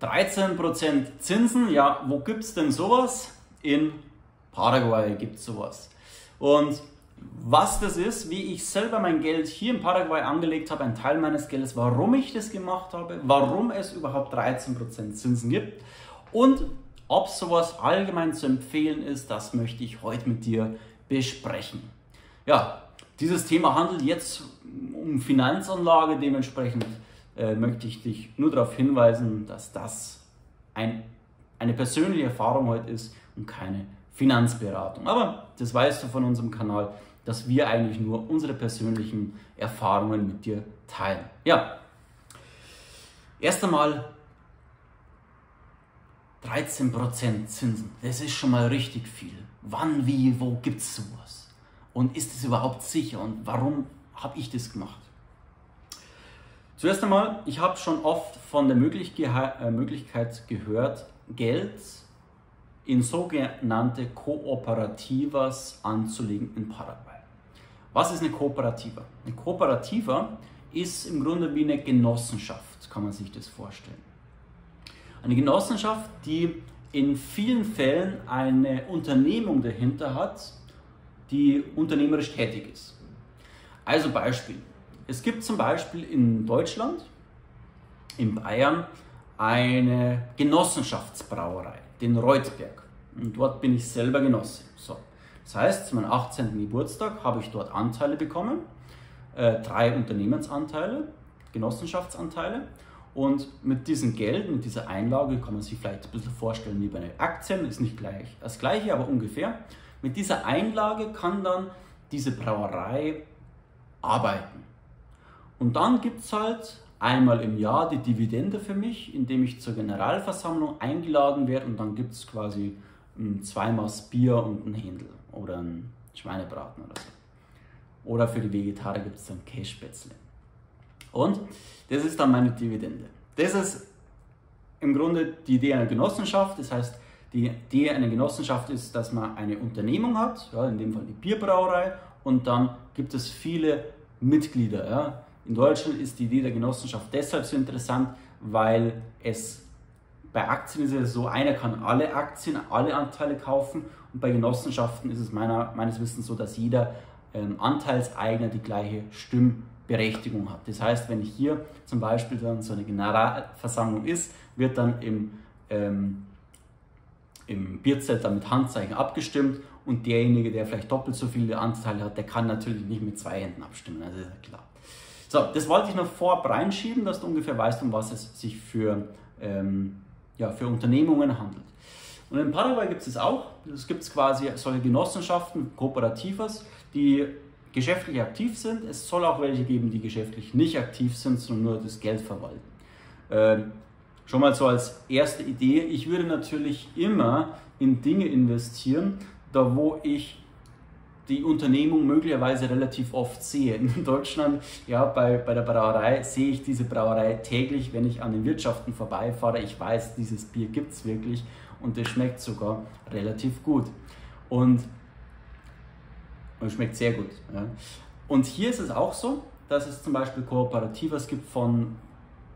13% Zinsen, ja, wo gibt es denn sowas? In Paraguay gibt es sowas. Und was das ist, wie ich selber mein Geld hier in Paraguay angelegt habe, ein Teil meines Geldes, warum ich das gemacht habe, warum es überhaupt 13% Zinsen gibt und ob sowas allgemein zu empfehlen ist, das möchte ich heute mit dir besprechen. Ja, dieses Thema handelt jetzt um Finanzanlage, dementsprechend äh, möchte ich dich nur darauf hinweisen, dass das ein, eine persönliche Erfahrung heute ist und keine Finanzberatung. Aber das weißt du von unserem Kanal, dass wir eigentlich nur unsere persönlichen Erfahrungen mit dir teilen. Ja, erst einmal 13% Zinsen, das ist schon mal richtig viel. Wann, wie, wo gibt es sowas? Und ist es überhaupt sicher und warum habe ich das gemacht? Zuerst einmal, ich habe schon oft von der äh, Möglichkeit gehört, Geld in sogenannte Kooperativas anzulegen in Paraguay. Was ist eine Kooperativa? Eine Kooperativa ist im Grunde wie eine Genossenschaft, kann man sich das vorstellen. Eine Genossenschaft, die in vielen Fällen eine Unternehmung dahinter hat, die unternehmerisch tätig ist. Also Beispiel. Es gibt zum Beispiel in Deutschland, in Bayern, eine Genossenschaftsbrauerei, den Reutberg. Und dort bin ich selber Genosse. So. Das heißt, zu meinem 18. Geburtstag habe ich dort Anteile bekommen, äh, drei Unternehmensanteile, Genossenschaftsanteile. Und mit diesem Geld, mit dieser Einlage, kann man sich vielleicht ein bisschen vorstellen wie bei einer Aktien, ist nicht gleich das gleiche, aber ungefähr. Mit dieser Einlage kann dann diese Brauerei arbeiten. Und dann gibt es halt einmal im Jahr die Dividende für mich, indem ich zur Generalversammlung eingeladen werde und dann gibt es quasi ein zweimaß Bier und ein Händel oder ein Schweinebraten oder so. Oder für die Vegetarier gibt es dann Kässpätzle. Und das ist dann meine Dividende. Das ist im Grunde die Idee einer Genossenschaft. Das heißt, die Idee einer Genossenschaft ist, dass man eine Unternehmung hat, ja, in dem Fall die Bierbrauerei, und dann gibt es viele Mitglieder. Ja. In Deutschland ist die Idee der Genossenschaft deshalb so interessant, weil es bei Aktien ist es so, einer kann alle Aktien, alle Anteile kaufen und bei Genossenschaften ist es meiner, meines Wissens so, dass jeder ähm, Anteilseigner die gleiche Stimmberechtigung hat. Das heißt, wenn hier zum Beispiel dann so eine Generalversammlung ist, wird dann im, ähm, im Bierzelt mit Handzeichen abgestimmt und derjenige, der vielleicht doppelt so viele Anteile hat, der kann natürlich nicht mit zwei Händen abstimmen, also ist ja klar. So, das wollte ich noch vorab reinschieben, dass du ungefähr weißt, um was es sich für ähm, ja, für Unternehmungen handelt. Und in Paraguay gibt es auch. Es gibt quasi solche Genossenschaften, Kooperativas, die geschäftlich aktiv sind. Es soll auch welche geben, die geschäftlich nicht aktiv sind, sondern nur das Geld verwalten. Ähm, schon mal so als erste Idee. Ich würde natürlich immer in Dinge investieren, da wo ich die Unternehmung möglicherweise relativ oft sehe. In Deutschland, ja, bei, bei der Brauerei sehe ich diese Brauerei täglich, wenn ich an den Wirtschaften vorbeifahre. Ich weiß, dieses Bier gibt es wirklich und es schmeckt sogar relativ gut. Und es schmeckt sehr gut. Ja. Und hier ist es auch so, dass es zum Beispiel Kooperativas gibt von,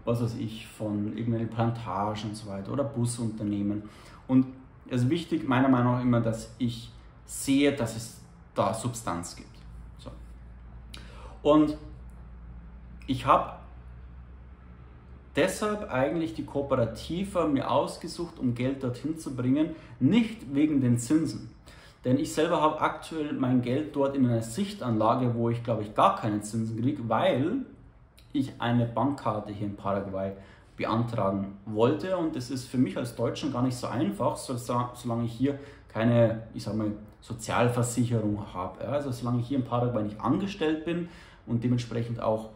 was weiß ich, von irgendwelchen Plantagen und so weiter oder Busunternehmen. Und es ist wichtig, meiner Meinung nach immer, dass ich sehe, dass es da Substanz gibt. So. Und ich habe deshalb eigentlich die Kooperative mir ausgesucht, um Geld dorthin zu bringen, nicht wegen den Zinsen. Denn ich selber habe aktuell mein Geld dort in einer Sichtanlage, wo ich glaube ich gar keine Zinsen kriege, weil ich eine Bankkarte hier in Paraguay beantragen wollte. Und das ist für mich als Deutschen gar nicht so einfach, solange ich hier keine, ich sag mal, Sozialversicherung habe. Also solange ich hier in Paraguay nicht angestellt bin und dementsprechend auch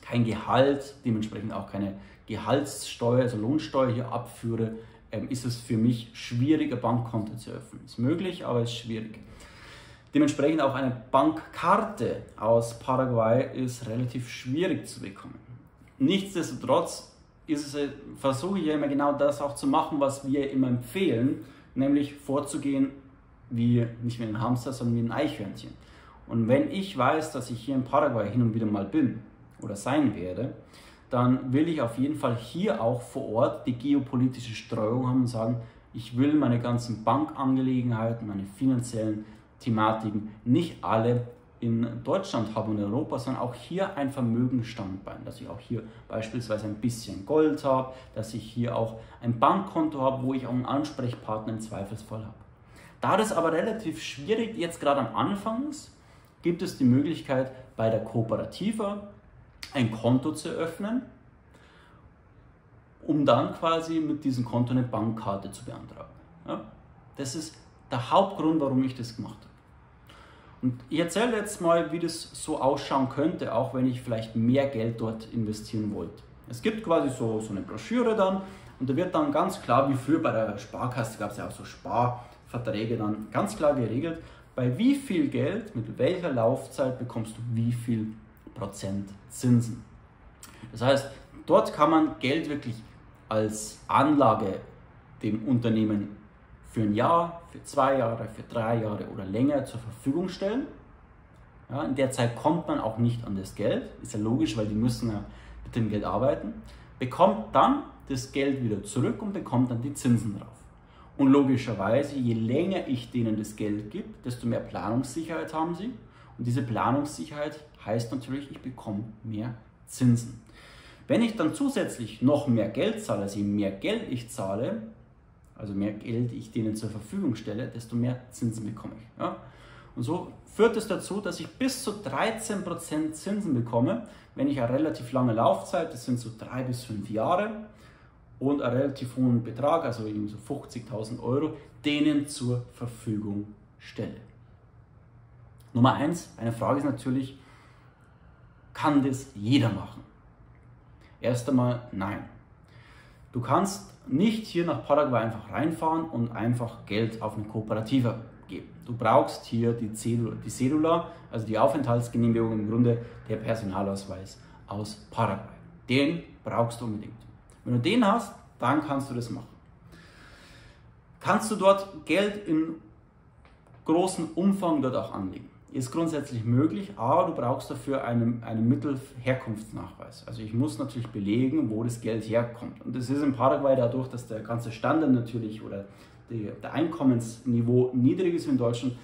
kein Gehalt, dementsprechend auch keine Gehaltssteuer, also Lohnsteuer hier abführe, ähm, ist es für mich schwierig, ein Bankkonto zu öffnen. Ist möglich, aber ist schwierig. Dementsprechend auch eine Bankkarte aus Paraguay ist relativ schwierig zu bekommen. Nichtsdestotrotz es, versuche ich ja immer genau das auch zu machen, was wir immer empfehlen, nämlich vorzugehen wie nicht wie ein Hamster, sondern wie ein Eichhörnchen. Und wenn ich weiß, dass ich hier in Paraguay hin und wieder mal bin oder sein werde, dann will ich auf jeden Fall hier auch vor Ort die geopolitische Streuung haben und sagen, ich will meine ganzen Bankangelegenheiten, meine finanziellen Thematiken nicht alle in Deutschland habe und in Europa, sondern auch hier ein Vermögensstandbein, dass ich auch hier beispielsweise ein bisschen Gold habe, dass ich hier auch ein Bankkonto habe, wo ich auch einen Ansprechpartner im Zweifelsfall habe. Da das aber relativ schwierig jetzt gerade am Anfang ist, gibt es die Möglichkeit bei der Kooperative ein Konto zu eröffnen, um dann quasi mit diesem Konto eine Bankkarte zu beantragen. Ja? Das ist der Hauptgrund, warum ich das gemacht habe. Und ich erzähle jetzt mal, wie das so ausschauen könnte, auch wenn ich vielleicht mehr Geld dort investieren wollte. Es gibt quasi so, so eine Broschüre dann und da wird dann ganz klar, wie früher bei der Sparkasse gab es ja auch so Sparverträge dann ganz klar geregelt, bei wie viel Geld, mit welcher Laufzeit bekommst du wie viel Prozent Zinsen. Das heißt, dort kann man Geld wirklich als Anlage dem Unternehmen für ein Jahr, für zwei Jahre, für drei Jahre oder länger zur Verfügung stellen. Ja, in der Zeit kommt man auch nicht an das Geld, ist ja logisch, weil die müssen ja mit dem Geld arbeiten, bekommt dann das Geld wieder zurück und bekommt dann die Zinsen drauf. Und logischerweise, je länger ich denen das Geld gebe, desto mehr Planungssicherheit haben sie. Und diese Planungssicherheit heißt natürlich, ich bekomme mehr Zinsen. Wenn ich dann zusätzlich noch mehr Geld zahle, also je mehr Geld ich zahle, also mehr Geld ich denen zur Verfügung stelle, desto mehr Zinsen bekomme ich. Ja? Und so führt es dazu, dass ich bis zu 13% Zinsen bekomme, wenn ich eine relativ lange Laufzeit, das sind so drei bis fünf Jahre, und einen relativ hohen Betrag, also eben so 50.000 Euro, denen zur Verfügung stelle. Nummer eins, eine Frage ist natürlich, kann das jeder machen? Erst einmal nein. Du kannst nicht hier nach Paraguay einfach reinfahren und einfach Geld auf eine Kooperative geben. Du brauchst hier die Cedula, die Cedula, also die Aufenthaltsgenehmigung, im Grunde der Personalausweis aus Paraguay. Den brauchst du unbedingt. Wenn du den hast, dann kannst du das machen. Kannst du dort Geld in großem Umfang dort auch anlegen? Ist grundsätzlich möglich, aber du brauchst dafür einen, einen Mittelherkunftsnachweis. Also ich muss natürlich belegen, wo das Geld herkommt. Und das ist in Paraguay dadurch, dass der ganze Standard natürlich oder die, der Einkommensniveau niedrig ist in Deutschland,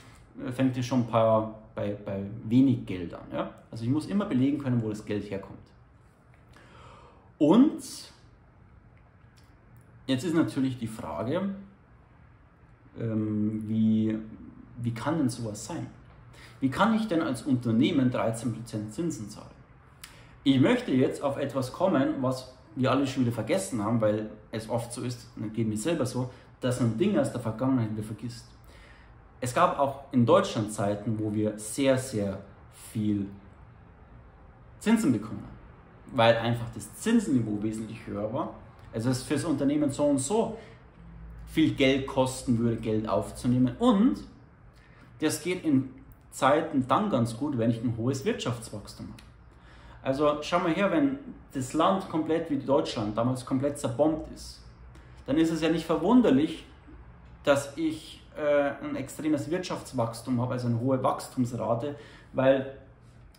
äh, fängt es schon bei, bei, bei wenig Geld an. Ja? Also ich muss immer belegen können, wo das Geld herkommt. Und jetzt ist natürlich die Frage, ähm, wie, wie kann denn sowas sein? Wie kann ich denn als Unternehmen 13% Zinsen zahlen? Ich möchte jetzt auf etwas kommen, was wir alle schon wieder vergessen haben, weil es oft so ist, und das geht mir selber so, dass man Dinge aus der Vergangenheit wieder vergisst. Es gab auch in Deutschland Zeiten, wo wir sehr, sehr viel Zinsen bekommen haben, weil einfach das Zinsniveau wesentlich höher war. Also es das Unternehmen so und so viel Geld kosten würde, Geld aufzunehmen. Und das geht in Zeiten dann ganz gut, wenn ich ein hohes Wirtschaftswachstum habe. Also schau mal her, wenn das Land komplett wie Deutschland damals komplett zerbombt ist, dann ist es ja nicht verwunderlich, dass ich äh, ein extremes Wirtschaftswachstum habe, also eine hohe Wachstumsrate, weil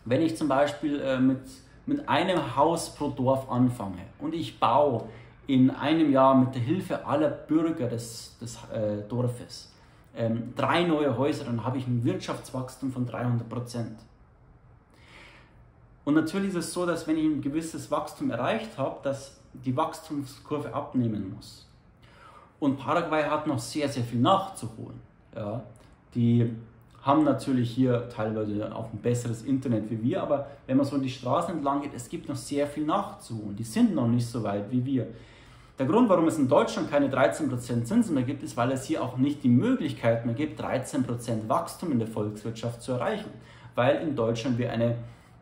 wenn ich zum Beispiel äh, mit, mit einem Haus pro Dorf anfange und ich baue in einem Jahr mit der Hilfe aller Bürger des, des äh, Dorfes ähm, drei neue Häuser, dann habe ich ein Wirtschaftswachstum von 300 Prozent. Und natürlich ist es so, dass wenn ich ein gewisses Wachstum erreicht habe, dass die Wachstumskurve abnehmen muss. Und Paraguay hat noch sehr, sehr viel nachzuholen. Ja, die haben natürlich hier teilweise auch ein besseres Internet wie wir, aber wenn man so die Straßen entlang geht, es gibt noch sehr viel nachzuholen. Die sind noch nicht so weit wie wir. Der Grund, warum es in Deutschland keine 13% Zinsen mehr gibt, ist, weil es hier auch nicht die Möglichkeit mehr gibt, 13% Wachstum in der Volkswirtschaft zu erreichen. Weil in Deutschland wir eine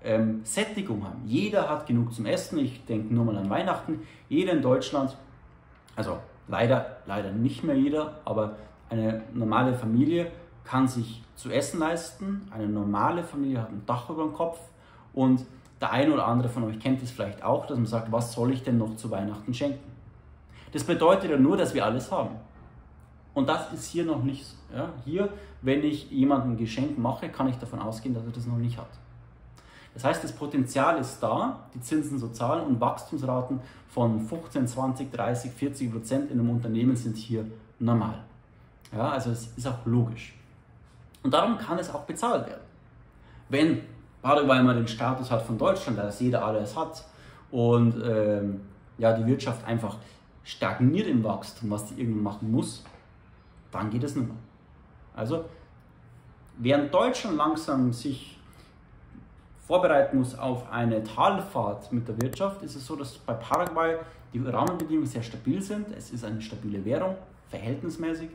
ähm, Sättigung haben. Jeder hat genug zum Essen. Ich denke nur mal an Weihnachten. Jeder in Deutschland, also leider, leider nicht mehr jeder, aber eine normale Familie kann sich zu essen leisten. Eine normale Familie hat ein Dach über dem Kopf und der eine oder andere von euch kennt es vielleicht auch, dass man sagt, was soll ich denn noch zu Weihnachten schenken? Das bedeutet ja nur, dass wir alles haben. Und das ist hier noch nicht so. Ja? Hier, wenn ich jemandem ein Geschenk mache, kann ich davon ausgehen, dass er das noch nicht hat. Das heißt, das Potenzial ist da, die Zinsen zu zahlen und Wachstumsraten von 15, 20, 30, 40 Prozent in einem Unternehmen sind hier normal. Ja, also es ist auch logisch. Und darum kann es auch bezahlt werden. Wenn Paraguay mal den Status hat von Deutschland, dass jeder alles hat und ähm, ja, die Wirtschaft einfach stagniert im Wachstum, was die irgendwann machen muss, dann geht es nicht mehr. Also, während Deutschland langsam sich vorbereiten muss auf eine Talfahrt mit der Wirtschaft, ist es so, dass bei Paraguay die Rahmenbedingungen sehr stabil sind. Es ist eine stabile Währung, verhältnismäßig,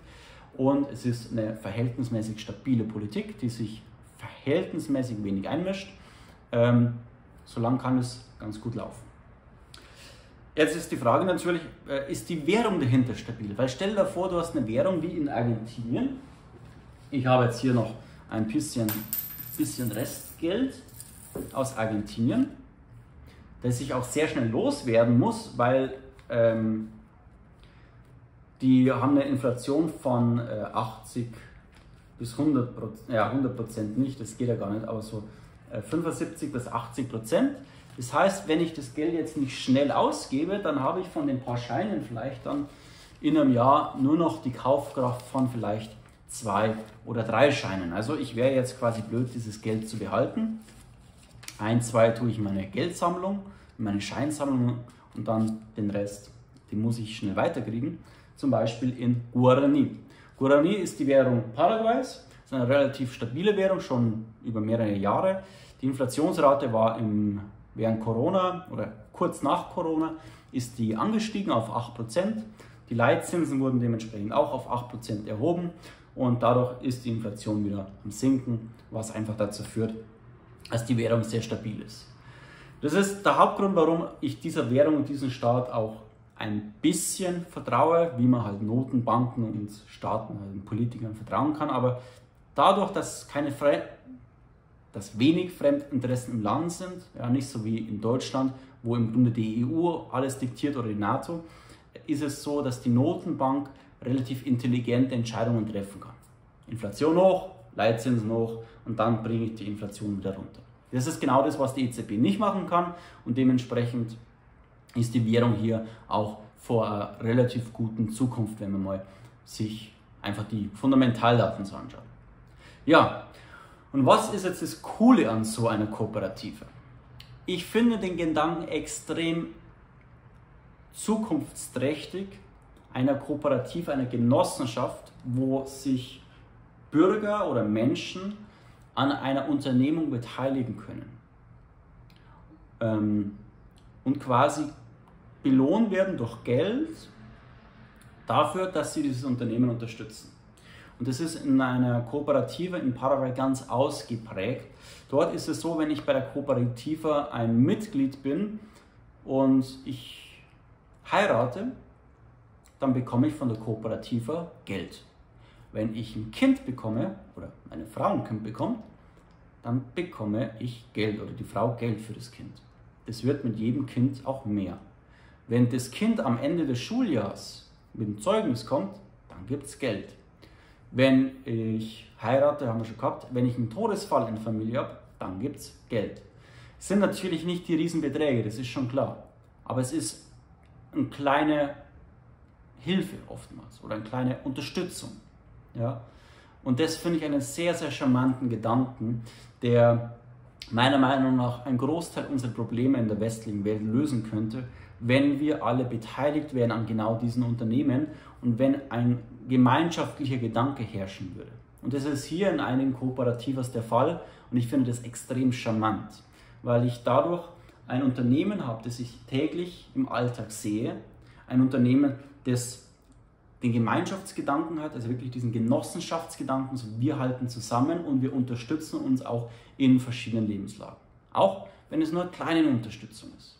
und es ist eine verhältnismäßig stabile Politik, die sich verhältnismäßig wenig einmischt. Ähm, solange kann es ganz gut laufen. Jetzt ist die Frage natürlich, äh, ist die Währung dahinter stabil? Weil stell dir vor, du hast eine Währung wie in Argentinien. Ich habe jetzt hier noch ein bisschen, bisschen Restgeld aus Argentinien, das ich auch sehr schnell loswerden muss, weil ähm, die haben eine Inflation von äh, 80 bis 100 Prozent, ja 100 Prozent nicht, das geht ja gar nicht, aber so äh, 75 bis 80 Prozent. Das heißt, wenn ich das Geld jetzt nicht schnell ausgebe, dann habe ich von den paar Scheinen vielleicht dann in einem Jahr nur noch die Kaufkraft von vielleicht zwei oder drei Scheinen. Also ich wäre jetzt quasi blöd, dieses Geld zu behalten. Ein, zwei tue ich in meine Geldsammlung, in meine Scheinsammlung und dann den Rest, den muss ich schnell weiterkriegen. Zum Beispiel in Guarani. Guarani ist die Währung Paraguays, ist eine relativ stabile Währung, schon über mehrere Jahre. Die Inflationsrate war im Während Corona oder kurz nach Corona ist die angestiegen auf 8%. Die Leitzinsen wurden dementsprechend auch auf 8% erhoben und dadurch ist die Inflation wieder am Sinken, was einfach dazu führt, dass die Währung sehr stabil ist. Das ist der Hauptgrund, warum ich dieser Währung und diesem Staat auch ein bisschen vertraue, wie man halt Notenbanken und Staaten, also Politikern vertrauen kann. Aber dadurch, dass keine dass wenig Fremdinteressen im Land sind, ja, nicht so wie in Deutschland, wo im Grunde die EU alles diktiert oder die NATO, ist es so, dass die Notenbank relativ intelligente Entscheidungen treffen kann. Inflation hoch, Leitzinsen hoch und dann bringe ich die Inflation wieder runter. Das ist genau das, was die EZB nicht machen kann und dementsprechend ist die Währung hier auch vor einer relativ guten Zukunft, wenn man mal sich einfach die Fundamentaldaten so anschaut. Ja, und was ist jetzt das Coole an so einer Kooperative? Ich finde den Gedanken extrem zukunftsträchtig, einer Kooperative, einer Genossenschaft, wo sich Bürger oder Menschen an einer Unternehmung beteiligen können ähm, und quasi belohnt werden durch Geld dafür, dass sie dieses Unternehmen unterstützen. Und das ist in einer Kooperative in Paraguay ganz ausgeprägt. Dort ist es so, wenn ich bei der Kooperative ein Mitglied bin und ich heirate, dann bekomme ich von der Kooperative Geld. Wenn ich ein Kind bekomme oder eine Frau ein Kind bekommt, dann bekomme ich Geld oder die Frau Geld für das Kind. Das wird mit jedem Kind auch mehr. Wenn das Kind am Ende des Schuljahres mit dem Zeugnis kommt, dann gibt es Geld. Wenn ich heirate, haben wir schon gehabt, wenn ich einen Todesfall in der Familie habe, dann gibt es Geld. Es sind natürlich nicht die Riesenbeträge, das ist schon klar. Aber es ist eine kleine Hilfe oftmals oder eine kleine Unterstützung. Ja? Und das finde ich einen sehr, sehr charmanten Gedanken, der meiner Meinung nach einen Großteil unserer Probleme in der westlichen Welt lösen könnte, wenn wir alle beteiligt wären an genau diesen Unternehmen und wenn ein gemeinschaftlicher Gedanke herrschen würde. Und das ist hier in einigen Kooperativas der Fall und ich finde das extrem charmant, weil ich dadurch ein Unternehmen habe, das ich täglich im Alltag sehe, ein Unternehmen, das den Gemeinschaftsgedanken hat, also wirklich diesen Genossenschaftsgedanken, so wir halten zusammen und wir unterstützen uns auch in verschiedenen Lebenslagen. Auch wenn es nur eine kleine Unterstützung ist.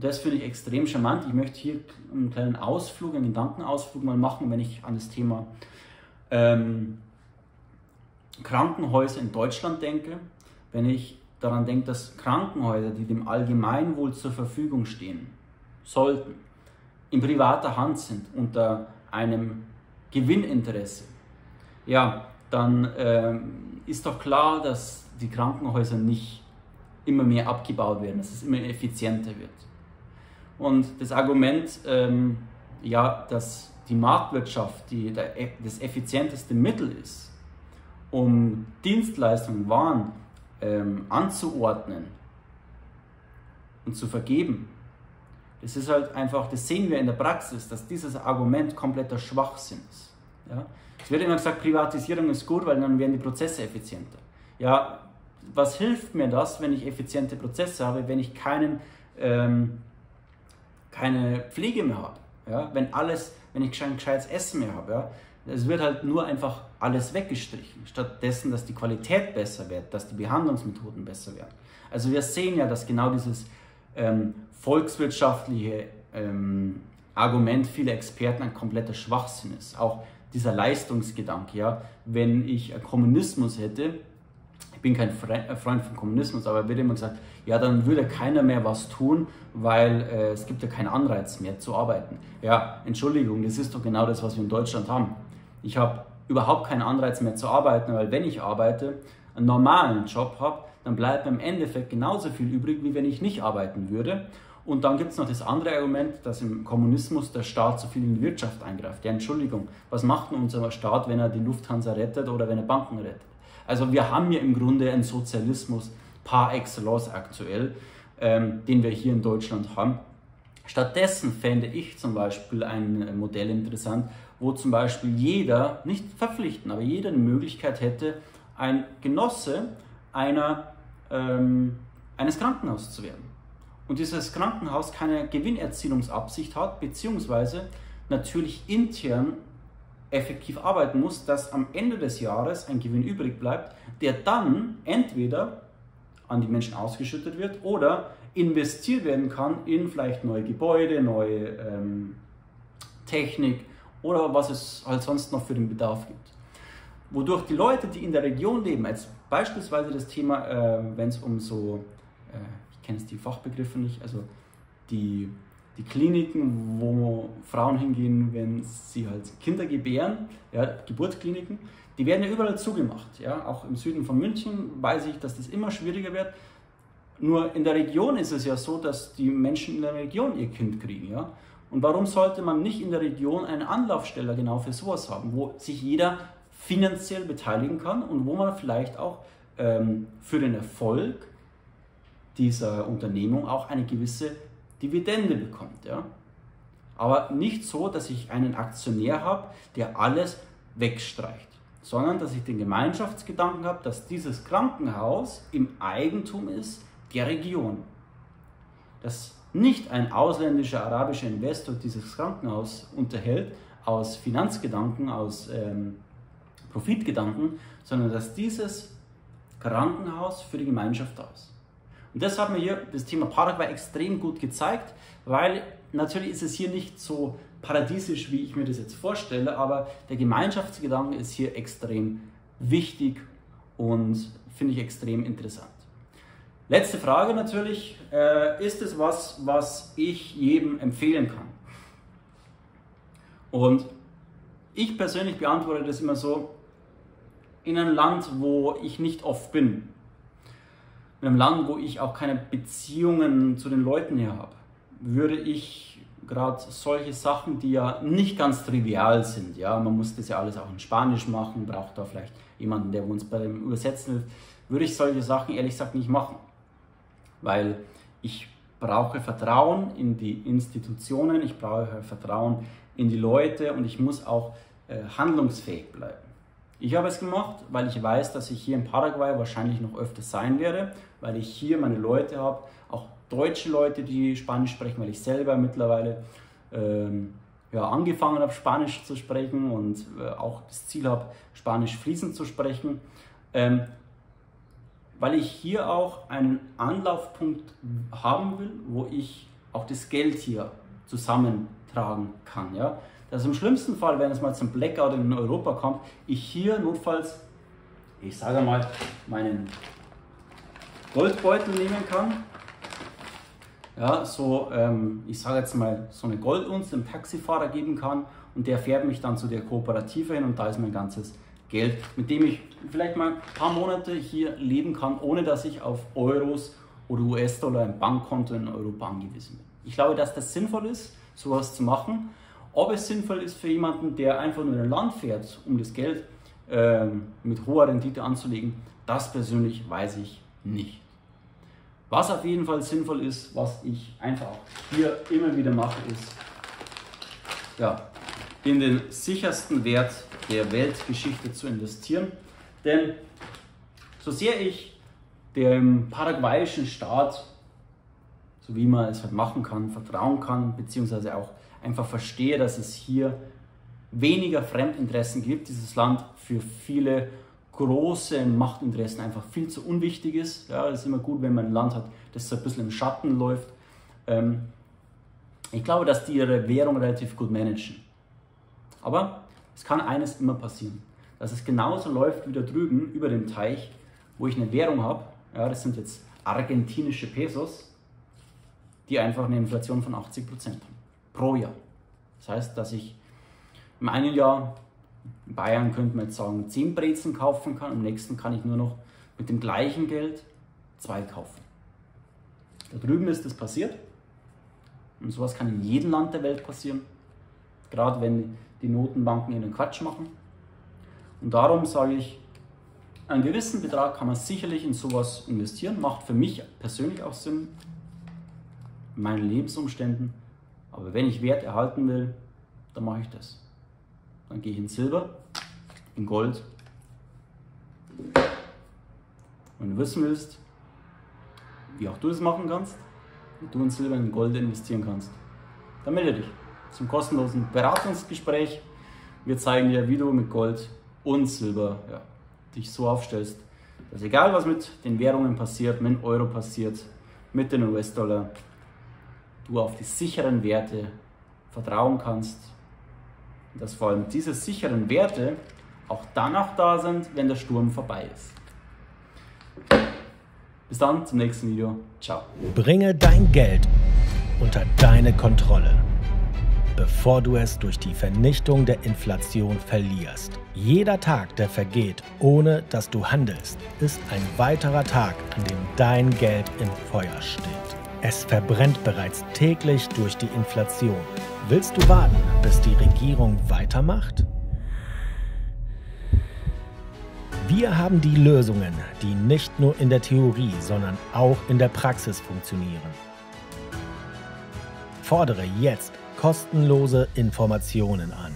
Das finde ich extrem charmant. Ich möchte hier einen kleinen Ausflug, einen Gedankenausflug mal machen, wenn ich an das Thema ähm, Krankenhäuser in Deutschland denke. Wenn ich daran denke, dass Krankenhäuser, die dem Allgemeinwohl zur Verfügung stehen, sollten, in privater Hand sind, unter einem Gewinninteresse, ja, dann ähm, ist doch klar, dass die Krankenhäuser nicht immer mehr abgebaut werden, dass es immer effizienter wird. Und das Argument, ähm, ja, dass die Marktwirtschaft die, der, das effizienteste Mittel ist, um Dienstleistungen, Waren ähm, anzuordnen und zu vergeben, das ist halt einfach, das sehen wir in der Praxis, dass dieses Argument kompletter Schwachsinn ist. Ja? Es wird immer gesagt, Privatisierung ist gut, weil dann werden die Prozesse effizienter. Ja, was hilft mir das, wenn ich effiziente Prozesse habe, wenn ich keinen, ähm, keine Pflege mehr habe? Ja? Wenn alles, wenn ich kein gescheites Essen mehr habe? Ja? Es wird halt nur einfach alles weggestrichen, stattdessen, dass die Qualität besser wird, dass die Behandlungsmethoden besser werden. Also wir sehen ja, dass genau dieses ähm, volkswirtschaftliche ähm, Argument vieler Experten ein kompletter Schwachsinn ist. Auch dieser Leistungsgedanke, ja, wenn ich Kommunismus hätte, ich bin kein äh, Freund von Kommunismus, aber wird immer gesagt, ja, dann würde keiner mehr was tun, weil äh, es gibt ja keinen Anreiz mehr zu arbeiten. Ja, Entschuldigung, das ist doch genau das, was wir in Deutschland haben. Ich habe überhaupt keinen Anreiz mehr zu arbeiten, weil wenn ich arbeite, einen normalen Job habe, dann bleibt im Endeffekt genauso viel übrig, wie wenn ich nicht arbeiten würde. Und dann gibt es noch das andere Argument, dass im Kommunismus der Staat so viel in die Wirtschaft eingreift. Ja, Entschuldigung, was macht denn unser Staat, wenn er die Lufthansa rettet oder wenn er Banken rettet? Also wir haben ja im Grunde einen Sozialismus par excellence aktuell, ähm, den wir hier in Deutschland haben. Stattdessen fände ich zum Beispiel ein Modell interessant, wo zum Beispiel jeder, nicht verpflichten, aber jeder eine Möglichkeit hätte, ein Genosse einer, ähm, eines Krankenhauses zu werden. Und dieses Krankenhaus keine Gewinnerzielungsabsicht hat, beziehungsweise natürlich intern effektiv arbeiten muss, dass am Ende des Jahres ein Gewinn übrig bleibt, der dann entweder an die Menschen ausgeschüttet wird oder investiert werden kann in vielleicht neue Gebäude, neue ähm, Technik oder was es halt sonst noch für den Bedarf gibt. Wodurch die Leute, die in der Region leben, als beispielsweise das Thema, äh, wenn es um so, äh, ich kenne jetzt die Fachbegriffe nicht, also die die Kliniken, wo Frauen hingehen, wenn sie halt Kinder gebären, ja, Geburtskliniken, die werden ja überall zugemacht. Ja? Auch im Süden von München weiß ich, dass das immer schwieriger wird. Nur in der Region ist es ja so, dass die Menschen in der Region ihr Kind kriegen. Ja? Und warum sollte man nicht in der Region einen Anlaufsteller genau für sowas haben, wo sich jeder finanziell beteiligen kann und wo man vielleicht auch ähm, für den Erfolg dieser Unternehmung auch eine gewisse Dividende bekommt. Ja? Aber nicht so, dass ich einen Aktionär habe, der alles wegstreicht, sondern dass ich den Gemeinschaftsgedanken habe, dass dieses Krankenhaus im Eigentum ist der Region. Dass nicht ein ausländischer arabischer Investor dieses Krankenhaus unterhält aus Finanzgedanken, aus ähm, Profitgedanken, sondern dass dieses Krankenhaus für die Gemeinschaft da ist. Und das hat mir hier das Thema Paraguay extrem gut gezeigt, weil natürlich ist es hier nicht so paradiesisch, wie ich mir das jetzt vorstelle, aber der Gemeinschaftsgedanke ist hier extrem wichtig und finde ich extrem interessant. Letzte Frage natürlich, äh, ist es was, was ich jedem empfehlen kann? Und ich persönlich beantworte das immer so, in einem Land, wo ich nicht oft bin, in einem Land, wo ich auch keine Beziehungen zu den Leuten hier habe, würde ich gerade solche Sachen, die ja nicht ganz trivial sind, ja, man muss das ja alles auch in Spanisch machen, braucht da vielleicht jemanden, der uns bei dem Übersetzen hilft, würde ich solche Sachen ehrlich gesagt nicht machen, weil ich brauche Vertrauen in die Institutionen, ich brauche Vertrauen in die Leute und ich muss auch äh, handlungsfähig bleiben. Ich habe es gemacht, weil ich weiß, dass ich hier in Paraguay wahrscheinlich noch öfters sein werde, weil ich hier meine Leute habe, auch deutsche Leute, die Spanisch sprechen, weil ich selber mittlerweile ähm, ja, angefangen habe, Spanisch zu sprechen und äh, auch das Ziel habe, Spanisch fließend zu sprechen. Ähm, weil ich hier auch einen Anlaufpunkt haben will, wo ich auch das Geld hier zusammentragen kann. Ja? Dass im schlimmsten Fall, wenn es mal zum Blackout in Europa kommt, ich hier notfalls, ich sage mal, meinen Goldbeutel nehmen kann. Ja, so, ähm, ich sage jetzt mal, so eine Goldunze dem Taxifahrer geben kann und der fährt mich dann zu der Kooperative hin und da ist mein ganzes Geld, mit dem ich vielleicht mal ein paar Monate hier leben kann, ohne dass ich auf Euros oder US-Dollar im Bankkonto in Europa angewiesen bin. Ich glaube, dass das sinnvoll ist, sowas zu machen. Ob es sinnvoll ist für jemanden, der einfach nur in ein Land fährt, um das Geld äh, mit hoher Rendite anzulegen, das persönlich weiß ich nicht. Was auf jeden Fall sinnvoll ist, was ich einfach hier immer wieder mache, ist ja, in den sichersten Wert der Weltgeschichte zu investieren. Denn so sehr ich dem paraguayischen Staat, so wie man es halt machen kann, vertrauen kann, beziehungsweise auch einfach verstehe, dass es hier weniger Fremdinteressen gibt, dieses Land für viele große Machtinteressen einfach viel zu unwichtig ist. Ja, es ist immer gut, wenn man ein Land hat, das so ein bisschen im Schatten läuft. Ähm, ich glaube, dass die ihre Währung relativ gut managen. Aber es kann eines immer passieren, dass es genauso läuft wie da drüben über dem Teich, wo ich eine Währung habe. Ja, das sind jetzt argentinische Pesos, die einfach eine Inflation von 80% haben pro Jahr. Das heißt, dass ich im einen Jahr in Bayern könnte man jetzt sagen, 10 Brezen kaufen kann, im nächsten kann ich nur noch mit dem gleichen Geld zwei kaufen. Da drüben ist das passiert. Und sowas kann in jedem Land der Welt passieren. Gerade wenn die Notenbanken ihren Quatsch machen. Und darum sage ich, einen gewissen Betrag kann man sicherlich in sowas investieren. Macht für mich persönlich auch Sinn, in meinen Lebensumständen. Aber wenn ich Wert erhalten will, dann mache ich das. Dann gehe ich in Silber, in Gold. Wenn du wissen willst, wie auch du es machen kannst, wie du in Silber in Gold investieren kannst, dann melde dich zum kostenlosen Beratungsgespräch. Wir zeigen dir, wie du mit Gold und Silber ja, dich so aufstellst, dass egal was mit den Währungen passiert, mit Euro passiert, mit den US-Dollar, du auf die sicheren Werte vertrauen kannst dass vor allem diese sicheren Werte auch dann noch da sind, wenn der Sturm vorbei ist. Bis dann zum nächsten Video. Ciao. Bringe dein Geld unter deine Kontrolle, bevor du es durch die Vernichtung der Inflation verlierst. Jeder Tag, der vergeht, ohne dass du handelst, ist ein weiterer Tag, an dem dein Geld im Feuer steht. Es verbrennt bereits täglich durch die Inflation. Willst du warten, bis die Regierung weitermacht? Wir haben die Lösungen, die nicht nur in der Theorie, sondern auch in der Praxis funktionieren. Fordere jetzt kostenlose Informationen an.